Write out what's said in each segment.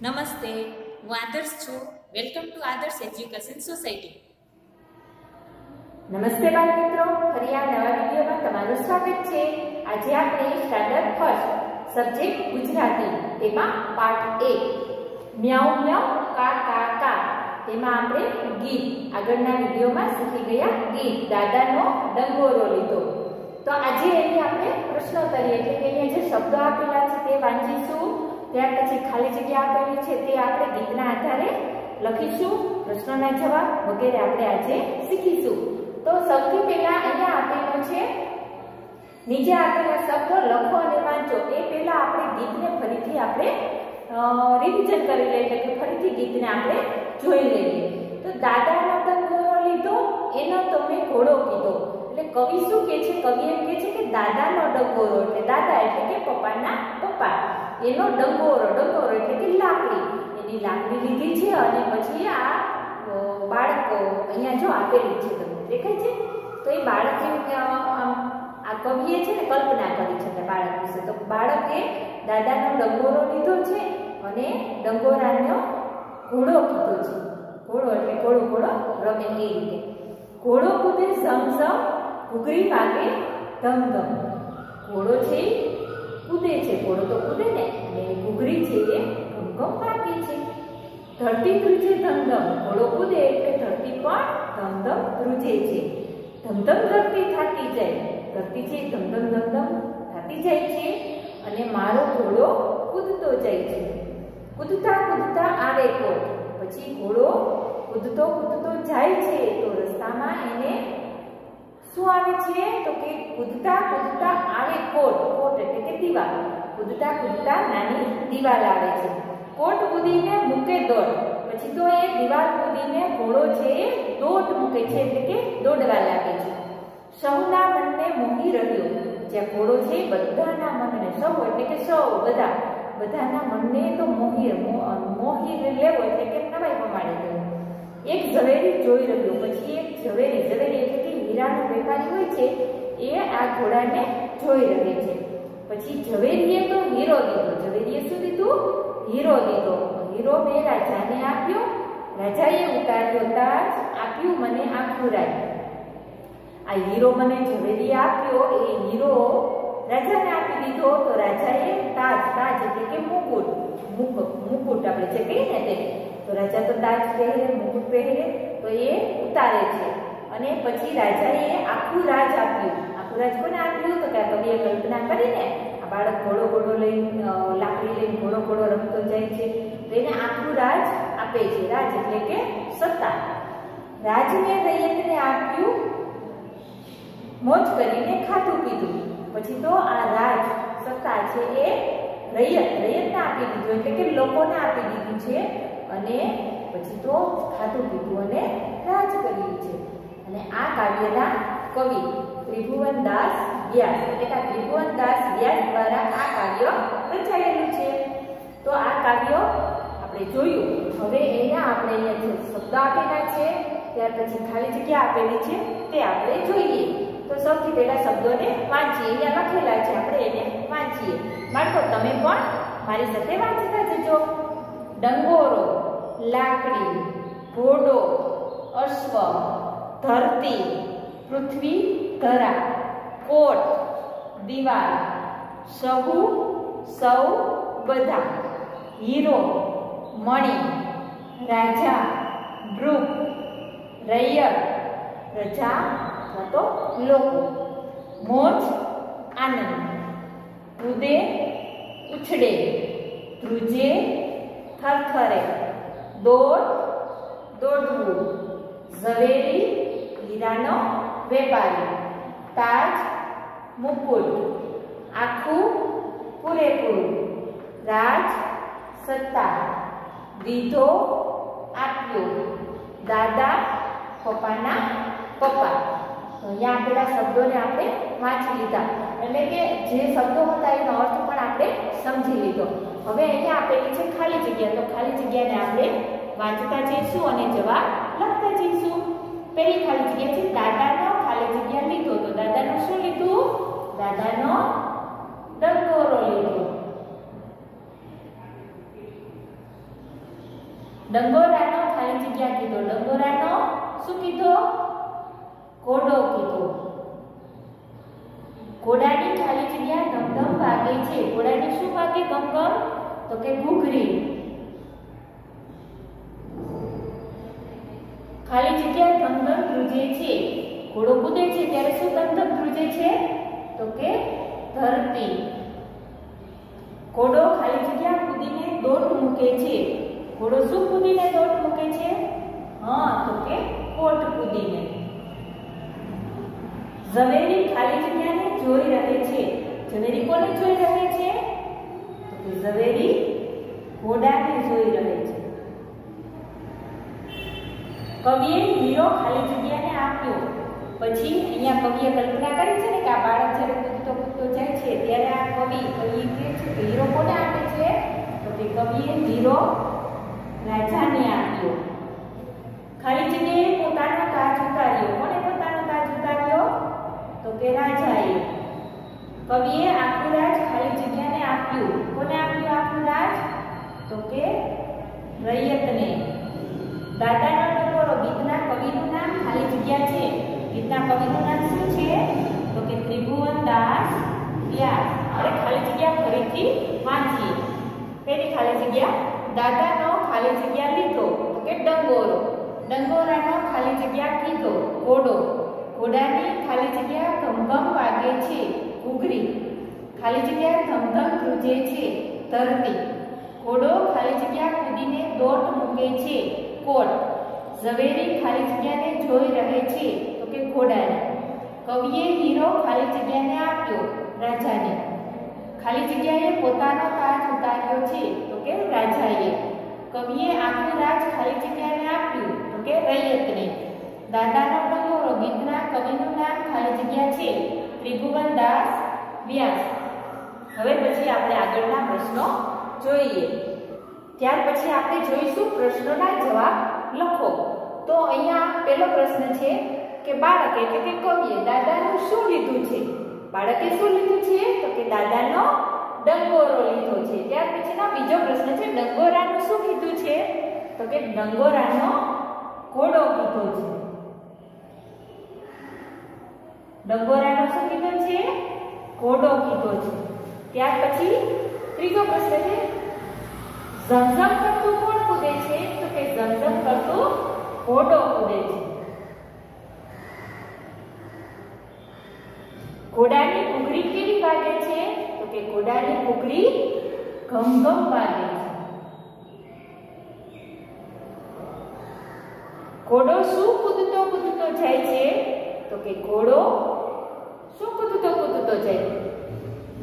નમસ્તે, હું આદર્શ છું. Welcome to Adarsh education society નમસ્તે બાળ મિત્રો, ફરી આ નવા વિડીયોમાં તમારું સ્વાગત છે. આજે આપણે સ્ટાન્ડર્ડ ફર્સ્ટ સબ્જેક્ટ ગુજરાતી, તેમાં પાઠ એક મ્યાઉ મ્યાઉ, કા કા કા. તેમાં આપણે ગીત, આગળના વિડીયોમાં શીખી ગયા ગીત. દાદાનો ડંગોરો લીધો. તો આજે એની આપણે પ્રશ્નોત્તરી એટલે કે અહીંયા જે શબ્દો આપેલા છે તે વાંચીશું. ત્યાર પછી ખાલી જગ્યા આપેલી છે તે આપણે ગીતના આધારે લખીશું, પ્રશ્નોના જવાબ વગેરે આપણે આજે શીખીશું. તો સૌથી પહેલા અહીંયા આપેલો છે, નીચે આપેલા શબ્દો લખો અને વાંચો. એ પહેલા આપણે ગીતને ફરીથી આપણે રિવિઝન કરી લઈએ, એટલે કે ફરીથી ગીતને આપણે જોઈ લઈએ. તો દાદાનો ઘોડો લીધો, એનો તમે ઘોડો કીધો. એટલે કવિ શું કહે છે? કવિ એમ કહે છે કે દાદાનો ડગોરો એટલે દાદા એટલે કે પપ્પાના પપ્પા. એનો ડંગોરો ડંગોરો એટલે કે લાકડી. એની લાકડી લીધી છે અને પછી આ બાળકો અહીંયા જો આપેલી છે તમને, દેખાય છે? તો એ બાળકે આ કવિએ છે ને કલ્પના કરી છે બાળક વિશે. તો બાળકે દાદાનો ડંગોરો લીધો છે અને ડંગોરાનો ઘોડો કીધો છે. ઘોડો એટલે ઘોડો ઘોડો રમે એ રીતે. ઘોડો કૂદે ઝમ ઝમ ઘૂઘરી વાગે ધમ ધમ. ઘોડો છે કૂદે છે ઘોડો તો કૂદે ને? અને ઘૂઘરી છે એ ઘમઘમ ઘમ વાગે છે. ધરતી ધ્રુજે ધમધમ ઘોડો કૂદે એટલે ધરતી પણ ધમધમ ધ્રુજે છે. ધમધમ ધરતી થાકી જાય, ધરતી છે ધમધમ ધમધમ થાકી જાય છે. અને મારો ઘોડો કૂદતો જાય છે. કૂદતા કૂદતા આવે કોટ પછી ઘોડો કૂદતો કૂદતો જાય છે. તો રસ્તામાં એને શું આવે છે? તો કે કૂદતા કૂદતા આવે કોટ કોટ એટલે કે દીવાલ કૂદતા નાની દીવાલ આવે છે. કોટ કૂદીને મૂકે દોડ. પછી તો એ દીવાલ કૂદીને ઘોડો છે એ દોટ મૂકે છે એટલે કે દોડવા લાગે છે. સૌના મનને મોહી રહ્યો. જે ઘોડો છે બધાના મનને સૌ એટલે કે સૌ બધા. બધાના મનને તો મોહી મોહી લેવો એટલે કે નવાઈ પ્રમાણે ગયો એક ઝવેરી જોઈ રહ્યો. પછી એક ઝવેરી ઝવેરી એટલે કે હીરાનો વેપારી હોય છે એ આ ઘોડાને જોઈ રહે છે. પછી ઝવેરીએ તો હીરો દીધો. ઝવેરીએ શું દીધું? હીરો દીધો. હીરો મેં રાજાને આપ્યો. રાજાએ ઉતાર્યો તાજ. આપ્યું મને આખું રાજ આ હીરો મને ઝવેરી આપ્યો. એ હીરો રાજાને આપી દીધો. તો રાજાએ તાજ તાજ એટલે કે મુકુટ. મુકુટ મુકુટ આપણે જે કહીએ ને તે તો રાજા તો તાજ પહેરે, મુકુટ પહેરે, તો એ ઉતારે છે. અને પછી રાજાએ આખું રાજ આપ્યું. કોને આપ્યું તો કે કવિએ કલ્પના કરીને આ બાળક ઘોડો ઘોડો લઈને લાકડી લઈને ઘોડો ઘોડો રમતો જાય છે. તો એને આખું રાજ આપે છે. રાજ એટલે કે સત્તા. રાજને રૈયતને આપ્યું, મોજ કરીને ખાધું પીધું. પછી તો આ રાજ સત્તા છે એ રૈયત. રૈયતને આપી દીધું. એટલે કે લોકોને આપી દીધું છે. અને પછી તો ખાધું પીધું અને રાજ કર્યું છે. અને આ કાવ્યના કવિ ત્રિભુવનદાસ વ્યાસ. એટલે કે ત્રિભુવનદાસ વ્યાસ દ્વારા આ કાવ્ય રચાયેલું છે. તો આ કાવ્ય આપણે જોયું. હવે અહીંયા આપણે અહીંયા જે શબ્દ આપેલા છે, ત્યાર પછી ખાલી જગ્યા આપેલી છે, તે આપણે જોઈએ. તો સૌથી પહેલા શબ્દોને વાંચીએ. અહીંયા લખેલા છે, આપણે એને વાંચીએ. બાળકો, તમે પણ મારી સાથે વાંચતા જજો. ડંગોરો, લાકડી, ઘોડો, અશ્વ, ધરતી પૃથ્વી ધરા કોટ, દિવાલ, સહુ, સૌ, બધા, હીરો, મણિ, રાજા ભૃપ રૈયત અથવા તો લોકો, મોજ, આનંદ, ઉદે, ઉછળે, ધ્રુજે, થરથરે, દોડ, દોડવું, ઝવેરી, હીરાનો વેપારી, તાજ મુકુટ આખું પૂરેપૂરું, રાજ સત્તા દીધો આપ્યો દાદા પપ્પાના પપ્પા. અહીંયા આપેલા શબ્દોને આપણે વાંચી લીધા. એટલે કે જે શબ્દો હતા એનો અર્થ પણ આપણે સમજી લીધો. હવે અહીંયા આપેલી છે ખાલી જગ્યા. તો ખાલી જગ્યાને આપણે વાંચતા જઈશું અને જવાબ લખતા જઈશું. પહેલી ખાલી જગ્યા છે દાદાનો જગ્યા લીધો તો દાદાનો શું લીધું? દાદાનો ડંગોરો લીધો. ડંગોરાનો ખાલી જગ્યા કીધો. ડંગોરાનો શું કીધો? ઘોડો કીધો. ઘોડાની ખાલી જગ્યા ગમગમ વાગે છે. ઘોડાને શું વાગે ગમગમ? તો કે ઘૂઘરી. ખાલી જગ્યા ધમધમ રૂજે છે. ઘોડો કૂદે છે ત્યારે શું ધમધમ ધ્રુજે છે? તો કે ધરતી. ઘોડો ખાલી જગ્યા કૂદીને દોટ મૂકે છે. ઘોડો શું કૂદીને દોટ મૂકે છે? હા, તો કે કોટ કૂદીને. ઝવેરી ખાલી જગ્યાને જોઈ રહે છે. ઝવેરી કોને જોઈ રહે છે? ઝવેરી ઘોડાને જોઈ રહે છે. કવિએ હીરો ખાલી જગ્યાને આપ્યો. પછી અહીંયા કવિએ કલ્પના કરી છે ને કે આ બાળક જ્યારે કૂદતો કૂદતો જાય છે, ત્યારે આ કવિ કવિ કહે છે કે હીરો કોને આપે છે? તો કે કવિએ હીરો રાજાને આપ્યો. ખાલી જગ્યાએ પોતાનો તાજ ઉતાર્યો. કોને પોતાનો તાજ ઉતાર્યો? તો કે રાજાએ. કવિએ આખું રાજ ખાલી જગ્યાને આપ્યું. કોને આપ્યું આખું રાજ? તો કે રૈયતને. દાદાનો ટકોરો ગીતના, કવિનું નામ ખાલી જગ્યા છે. ગીતના કવિનું નામ શું છે? તો કે ત્રિભુવન દાસ વ્યાસ. હવે ખાલી જગ્યા ફરીથી વાંચીએ. પેલી ખાલી જગ્યા દાદાનો ખાલી જગ્યા લીધો, તો કે ડંગોરો. ડંગોરાનો ખાલી જગ્યા કીધો, ઘોડો. ઘોડાની ખાલી જગ્યા ધમધમ વાગે છે, ઘૂઘરી. ખાલી જગ્યા ધમધમ ધ્રુજે છે, ધરતી. ઘોડો ખાલી જગ્યા કૂદીને દોટ મૂકે છે, કોટ. ઝવેરી ખાલી જગ્યાને જોઈ રહે છે કે ઘોડાને. કવિએ હીરો ખાલી જગ્યાને આપ્યો રાજાને. ખાલી જગ્યાએ પોતાનો તાજ ઉતાર્યો છે, તો કે રાજાએ. કવિએ આખું રાજ ખાલી જગ્યાને આપ્યું, તો કે રૈયતને. દાદાનો ડંગોરો ગીતના કવિનું નામ ખાલી જગ્યા છે, ત્રિભુવન દાસ વ્યાસ. હવે પછી આપણે આગળના પ્રશ્નો જોઈએ. ત્યાર પછી આપણે જોઈશું પ્રશ્નોના જવાબ લખો. તો અહીંયા પહેલો પ્રશ્ન છે કે બાળક એટલે કે કવિએ દાદાનું શું લીધું છે? બાળકે શું લીધું છે? તો કે દાદાનો ડંગોરો લીધો છે. ત્યાર પછીનો બીજો પ્રશ્ન છે, ડંગોરાનું શું કીધું છે? તો કે ડંગોરાનો ઘોડો કીધો છે. ડંગોરાનો શું કીધો છે? ઘોડો કીધો છે. ત્યાર પછી ત્રીજો પ્રશ્ન છે, ઝમઝમ કરતું કોણ કૂદે છે? તો કે ઝમઝમ કરતું ઘોડો કૂદે છે ઘોડાની ઘૂઘરી કેવી વાગે છે? તો કે ઘોડાની ઘૂઘરી ઘમઘમ વાગે છે. ઘોડો શું કૂદતો કૂદતો જાય છે? તો કે ઘોડો શું કૂદતો કૂદતો જાય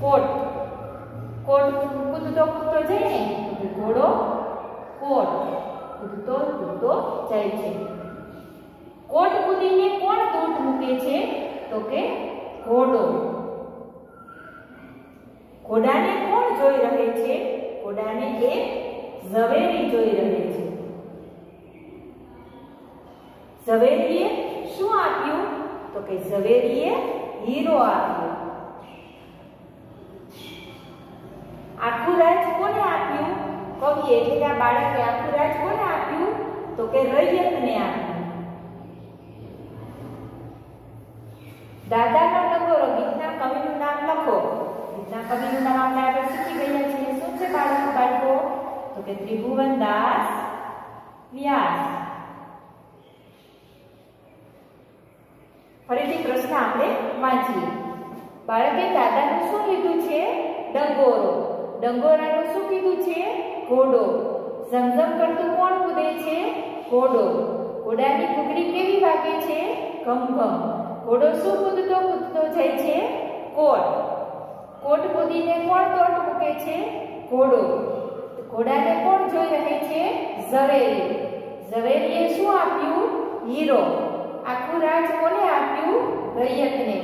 કોટ. કોટ કૂદતો કૂદતો જાય ને? તો કે ઘોડો કોટ કૂદતો કૂદતો જાય છે. કોટ કૂદીને કોણ દોટ મૂકે છે? તો કે ઘોડો. ઘોડાને કોણ જોઈ રહે છે? ઘોડાને એ ઝવેરી જોઈ રહે છે. ઝવેરીએ શું આપ્યું? તો કે ઝવેરીએ હીરો આપ્યો. આખું રાજ કોને આપ્યું? કવિએ કે આ બાળકે આખું રાજ કોને આપ્યું? તો કે રૈયતને આપ્યું. દાદાનો ડંગોરો ગીતના કવિનું નામ લખો કવિનું નામ આપણે આગળ શીખી ગયા છીએ શું છે બાળકો બાળકો તો કે ત્રિભુવન દાસ વ્યાસ ફરીથી પ્રશ્ન આપણે વાંચીએ બાળકે દાદાનું શું લીધું છે ડંગોરો ડંગોરાનું શું કીધું છે ઘોડો ઝમઝમ કરતું કોણ કૂદે છે ઘોડો ઘોડાની કુકડી કેવી વાગે છે ઘમઘમ ઘોડો શું કૂદતો કૂદતો જાય છે કોટ કોટ કૂદીને કોણ તોટ મૂકે છે? ઘોડો. ઘોડાને કોણ જોઈ રહે છે? ઝવેરી. ઝવેરીએ શું આપ્યું? હીરો. આખું રાજ કોને આપ્યું? રૈયતને.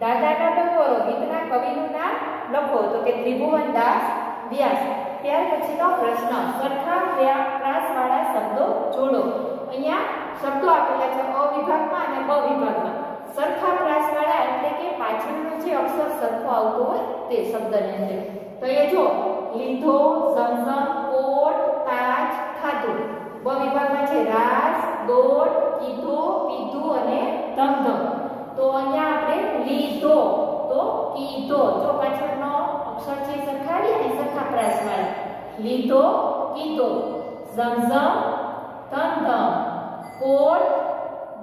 દાદાના ટકોરો, ગીતના કવિનું નામ લખો. તો કે ત્રિભુવન દાસ વ્યાસ. ત્યાર પછીનો પ્રશ્ન, સરખા પ્રાસવાળા શબ્દો જોડો. અહીંયા શબ્દો આપેલા છે અ વિભાગમાં અને બ વિભાગમાં સરખા પ્રાસવાળા એટલે કે પાછળનો જે અક્ષર સરખો આવતો હોય તે શબ્દની અંદર તો એ જો લીધો સમસમ કોટ, તાજ ખાધું કીધો, પીધું અને ધમધમ. તો અહીંયા આપણે લીધો, તો કીધો. જો પાછળનો અક્ષર છે સરખાડી અને સરખા પ્રાસવાળા. લીધો, કીધો. ઝમઝમ ધમધમ. કોટ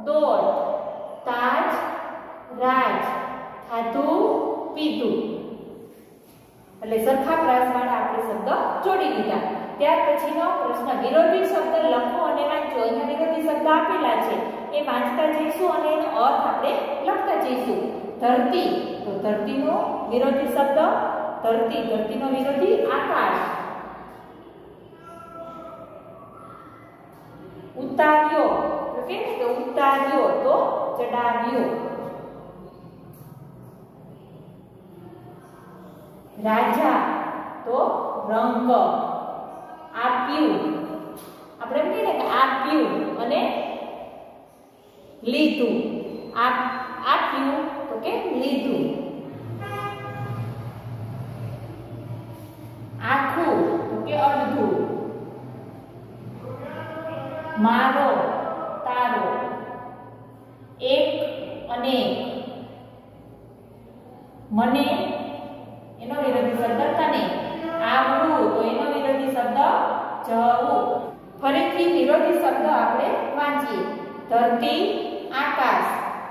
દોડ તાજ રાજ ખાધું પીધું એટલે સરખા પ્રાસવાળા આપણે શબ્દ જોડી દીધા. ત્યાર પછીનો પ્રશ્ન, વિરોધી શબ્દ લખો અને વાંચો. અહીંયા વિરોધી શબ્દ આપેલા છે. એ વાંચતા જઈશું અને એનો અર્થ આપણે લખતા જઈશું. ધરતી, તો ધરતીનો વિરોધી શબ્દ. ધરતી, ધરતીનો વિરોધી આકાશ ઉતાર્યો. તો કે કે ઉતાર્યો? તો ચડાવ્યો રાજા તો રંગ આપ્યું આપણે એમ કહીએ ને કે આપ્યું અને લીધું। આપ, આપ્યું તો કે લીધું? આખું તો કે અડધું? મારો તારો એક અને મને એનો વિરોધી શબ્દ તને આવડું તો એનો વિરોધી શબ્દ જવું ફરીથી વિરોધી શબ્દ આપણે વાંચીએ ધરતી, આકાશ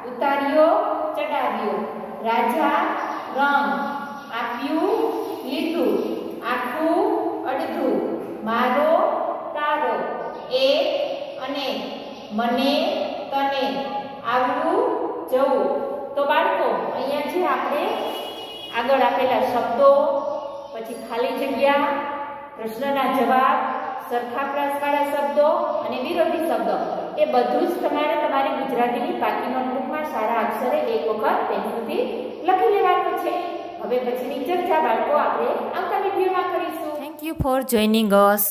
ઉતાર્યો ચડાવ્યો રાજા રંગ આપ્યું, લીધું, આખું અડધું. મારો તારો એક અને મને તને આવવું જવું. તો બાળકો, અહીંયા જે આપણે આગળ આપેલા શબ્દો, પછી ખાલી જગ્યા, પ્રશ્નના જવાબ, સરખા પ્રાસવાળા શબ્દો અને વિરોધી શબ્દો. એ બધું જ તમારે તમારી ગુજરાતીની પાકી નોટબુકમાં સારા અક્ષરે એક વખત પેન્સિલથી લખી લેવાનું છે. હવે પછીની ચર્ચા બાળકો, આપણે આવતા વિડીયોમાં કરીશું. Thank you for joining us